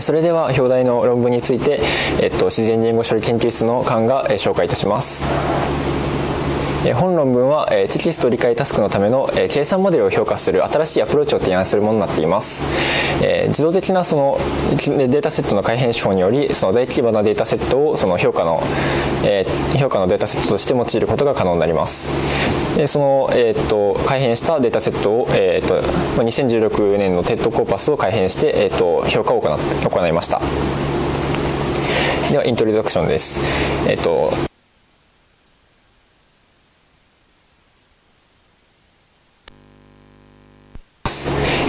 それでは表題の論文について、えっと、自然言語処理研究室の菅が紹介いたします。本論文はテキスト理解タスクのための計算モデルを評価する新しいアプローチを提案するものになっています。自動的なそのデータセットの改変手法によりその大規模なデータセットをその評価の評価のデータセットとして用いることが可能になります。その、えーと、改変したデータセットを、えーと、2016年のテッドコーパスを改変して、えーと、評価を行行いました。ではイントロダクションです、えーと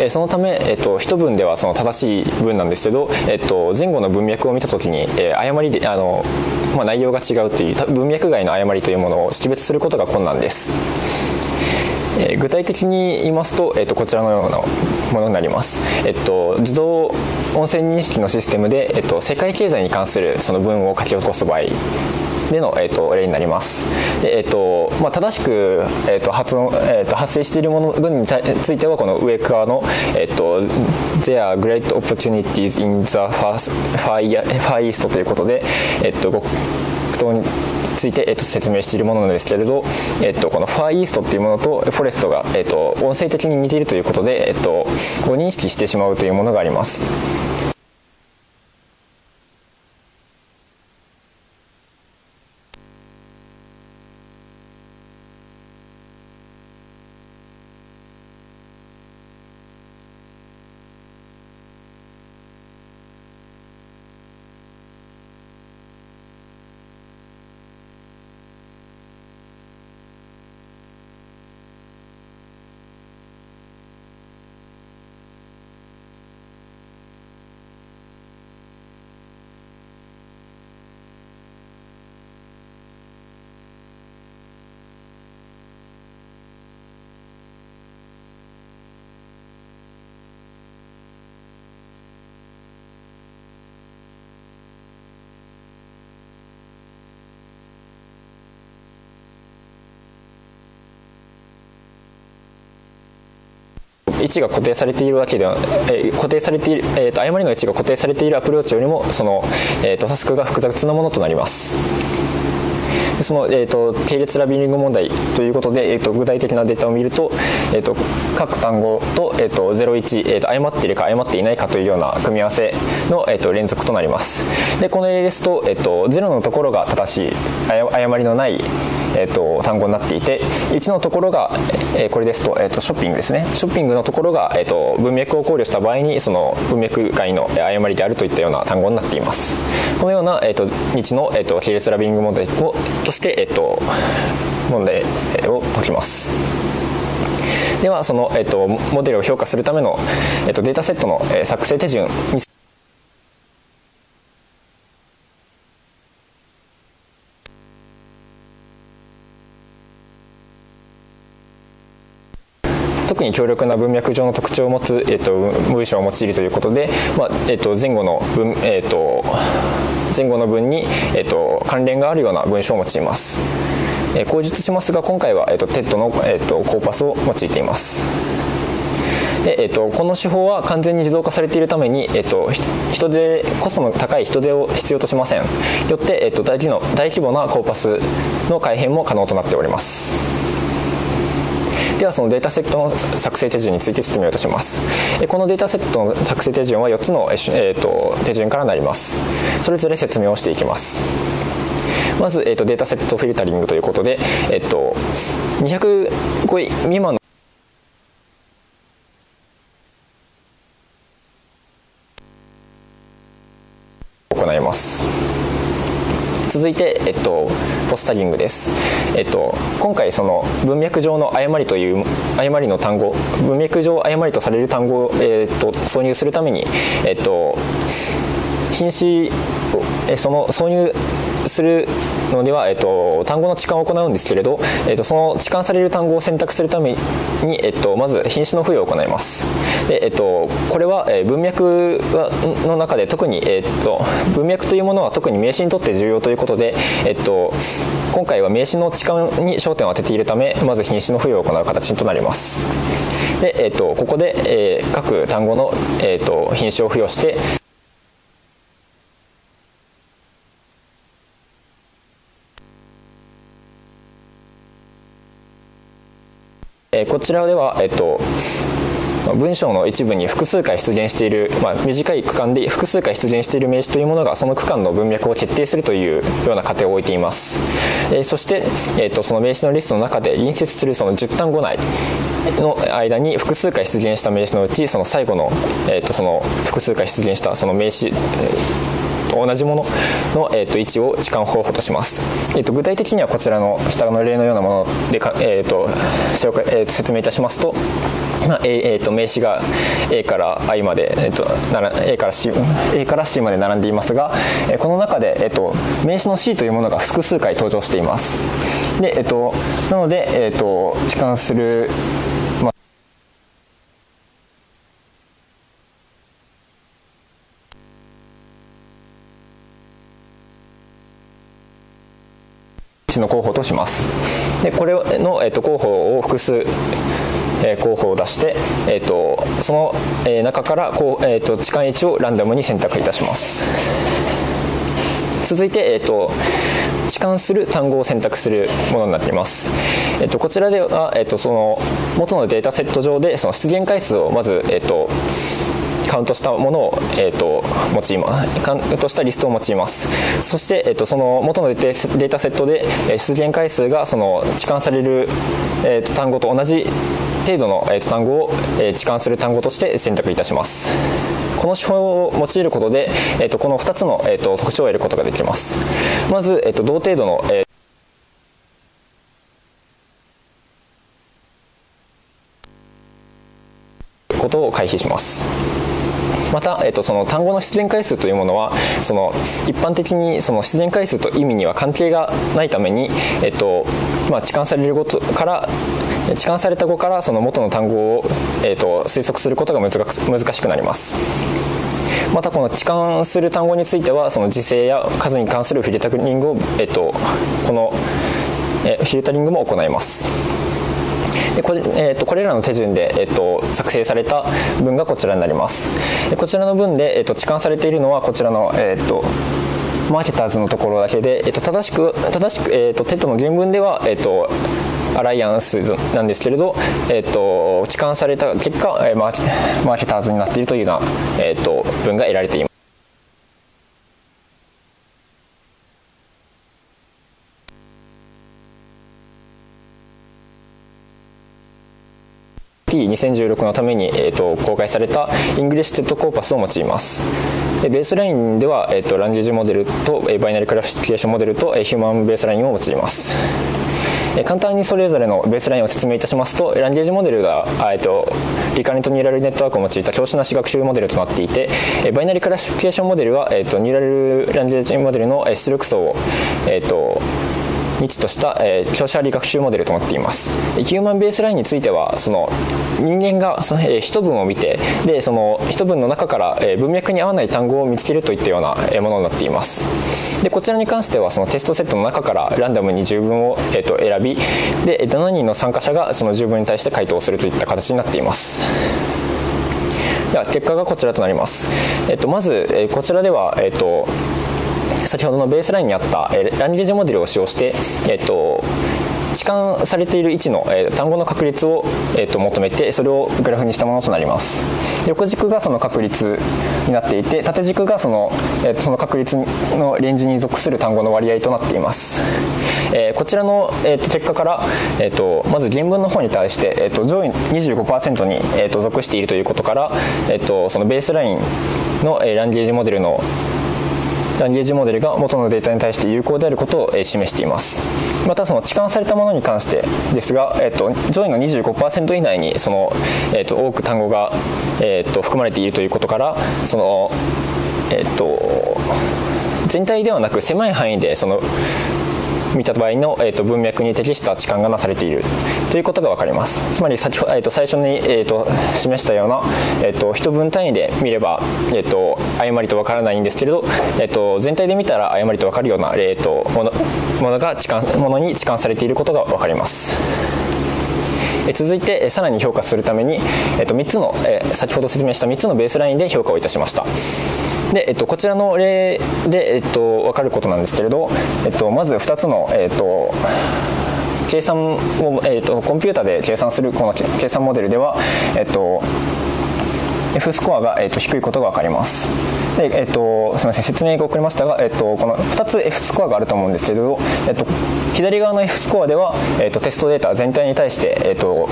えそのため、えっと、一文ではその正しい文なんですけど、えっと、前後の文脈を見た時に、えー、誤りであの、まあ、内容が違うという文脈外の誤りというものを識別することが困難です。え具体的に言いますと、えっと、こちらのようなものになります。えっと、自動音声認識のシステムで、えっと、世界経済に関するその文を書き起こす場合での、えーと、例になります。でえーとまあ、正しく、えーと発音えーと、発生しているもの分についてはこの上側の、えーと「There are great opportunities in the far, east」ということで、えーと、極東について、えー、と説明しているものなんですけれど、えー、とこのファーイーストっていうものとフォレストが、えー、と音声的に似ているということで、えー、と誤認識してしまうというものがあります。位置が固定されているわけでは、えー、固定されている、えーと、誤りの位置が固定されているアプローチよりもその、えーと、タスクが複雑なものとなります。その、えーと、系列ラビリング問題ということで、えー、と具体的なデータを見ると,、えー、と各単語と,、えー、と01、えー、と誤っているか誤っていないかというような組み合わせの、えー、と連続となります。でこの例ですと,、えー、と0のところが正しい誤りのないえーと、単語になっていて1のところが、えー、これですと,、えーと、ショッピングですね。ショッピングのところが、えーと、文脈を考慮した場合にその文脈外の誤りであるといったような単語になっています。このような、えー、と日の、えー、と系列ラビング問題をとして、えー、と問題を解きます。ではその、えー、とモデルを評価するための、えー、とデータセットの、え作成手順に特に強力な文脈上の特徴を持つ、えーと、文章を用いるということで、まあえーと、前後の文、えーと、前後の文に、えー、と関連があるような文章を用います。えー、口述しますが今回は、えー、と TED の、えー、とコーパスを用いています。でえーと、この手法は完全に自動化されているために、えーと、人手コストの高い人手を必要としませんよって、えーと、大規模大規模なコーパスの改変も可能となっておりますではそのデータセットの作成手順について説明をいたします。このデータセットの作成手順は4つの、えーと、手順からなります。それぞれ説明をしていきます。まず、えーと、データセットフィルタリングということで、えーと、205位未満の行います続いて、えっと、ポスタリングです、えっと、今回その文脈上の誤りという誤りの単語文脈上誤りとされる単語を、えっと、挿入するために、えっと、品詞その挿入するのでは、えっと、単語の置換を行うんですけれど、えっと、その置換される単語を選択するために、えっと、まず品詞の付与を行います。でえっと、これは、文脈の中で特に、えっと、文脈というものは特に名詞にとって重要ということで、えっと、今回は名詞の置換に焦点を当てているためまず品詞の付与を行う形となります。で、えっと、ここで、えー、各単語の、えっと、品詞を付与してえこちらでは、えっと文章の一部に複数回出現している、まあ、短い区間で複数回出現している名詞というものがその区間の文脈を決定するというような過程を置いています、えー、そして、えーと、その名詞のリストの中で隣接するその10単語内の間に複数回出現した名詞のうちその最後の,、えーと、その複数回出現したその名詞、えーと同じものの、えーと、位置を置換方法とします、えーと、具体的にはこちらの下の例のようなものでか、えーとえー、説明いたしますとまあえーと、名詞が A から I まで、えーと、A, から C, A から C まで並んでいますが、えー、この中で、えーと、名詞の C というものが複数回登場しています。で、えー、となので、えー、と置換するの候補とします。でこれの、えー、と候補を複数え候補を出して、えーと、その、え中からこう、えーと、置換位置をランダムに選択いたします。続いて、えーと、置換する単語を選択するものになっています、えー、とこちらでは、えー、とその元のデータセット上でその出現回数をまず、えー、とカウントしたものを、えーと、用いますカウントしたリストを用います。そして、えーと、その元のデータセットで、え、出現回数がその置換される、えーと、単語と同じ程度の、えー、と単語を、えー、置換する単語として選択いたします。この手法を用いることで、えー、とこの2つの、えー、と特徴を得ることができます。まず、えー、と同程度の、えーことを回避します。また、えっと、その単語の出現回数というものはその一般的にその出現回数と意味には関係がないために、えっとまあ、置換される語から置換された語からその元の単語を、えっと、推測することが難しくなります。またこの置換する単語についてはその時制や数に関するフィルタリングを、えっと、この、えフィルタリングも行います。でこれ,、えーと、これらの手順で、えーと、作成された文がこちらになります。こちらの文で、えーと、置換されているのはこちらの、えー、とmarketers のところだけで、えー、と正しく正しく、えー、と TED の原文では、えー、と alliance なんですけれど、えー、と置換された結果、え、 marketers になっているというような、えー、と文が得られています。2016のために、えーと、公開されたEnglish TED コーパスを用います。でベースラインでは、えーと、 language model と、え binary classification model と、え human baseline を用います。簡単にそれぞれのベースラインを説明いたしますと language model が、えーと、 recurrent neural network を用いた教師なし学習モデルとなっていて binary classification model は、えー、と neural language model の出力層を、えー、と日とした、えー、教師あり学習モデルとなっています。ヒューマンベースラインについてはその人間がその、えー、一文を見てでその一文の中から、えー、文脈に合わない単語を見つけるといったような、えー、ものになっています。でこちらに関してはそのテストセットの中からランダムに10文を、えー、と選びで7人の参加者がその10文に対して回答するといった形になっています。では結果がこちらとなります、えっと、まず、えー、こちらでは、えっと先ほどのベースラインにあった、ランゲージモデルを使用して、えっと置換されている位置の、え単語の確率を、えー、と求めてそれをグラフにしたものとなります。横軸がその確率になっていて縦軸がその,、えー、とその確率のレンジに属する単語の割合となっています、えー、こちらの、えー、と結果から、えー、とまず原文の方に対して、えー、と上位25%に、えー、と属しているということから、えー、とそのベースラインの、えー、ランゲージモデルのランゲージモデルが元のデータに対して有効であることを示しています。またその置換されたものに関してですが、えーと、上位の25%以内にその、えーと、多く単語が、えーと、含まれているということからその、えー、と全体ではなく狭い範囲でその見た場合の、えーと、文脈に適した置換がなされている。ということが分かります。つまり先ほど、えーと、最初に、えーと、示したような、えー、と一文単位で見れば、えー、と誤りと分からないんですけれど、えー、と全体で見たら誤りと分かるような、えー、とものものが置換ものに置換されていることが分かります。続いてさらに評価するために、えっと、3つの、え先ほど説明した3つのベースラインで評価をいたしました。で、えっと、こちらの例で、えっと、分かることなんですけれど、えっと、まず2つの、えっと計算を、えーと、コンピュータで計算するこの計算モデルでは、えーと、F スコアが、えーと、低いことが分かります。で、えー、とすみません説明が遅れましたが、えー、とこの2つ F スコアがあると思うんですけど、えー、と左側の F スコアでは、えー、とテストデータ全体に対して、えー、と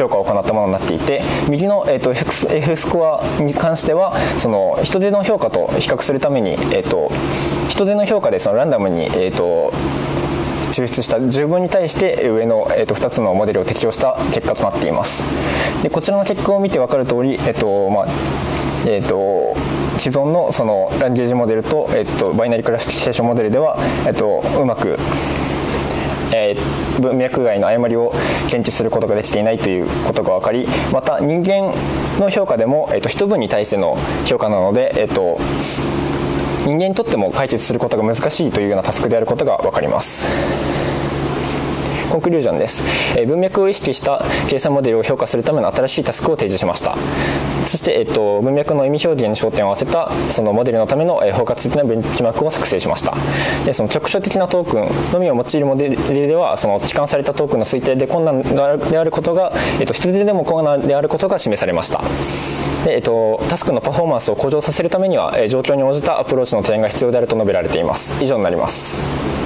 評価を行ったものになっていて右の、えーと、F スコアに関してはその人手の評価と比較するために、えーと、人手の評価でそのランダムに、えーと、抽出した10文に対して上の、えー、と2つのモデルを適用した結果となっています。でこちらの結果を見て分かる通り、えーとまあえーと、既存のその language model と,、えー、と binary classification model では、えー、とうまくえー、文脈外の誤りを検知することができていないということが分かりまた人間の評価でも、えーと、一文に対しての評価なので、えーと人間にとっても解決することが難しいというようなタスクであることが分かります。コンクリュージョンです、えー、文脈を意識した計算モデルを評価するための新しいタスクを提示しました。そして、えーと、文脈の意味表現に焦点を合わせたそのモデルのための、えー、包括的なベンチマークを作成しました。でその局所的なトークンのみを用いるモデルではその置換されたトークンの推定で困難であることが、えーと、人手でも困難であることが示されました。で、えーと、タスクのパフォーマンスを向上させるためには、えー、状況に応じたアプローチの提案が必要であると述べられています。以上になります。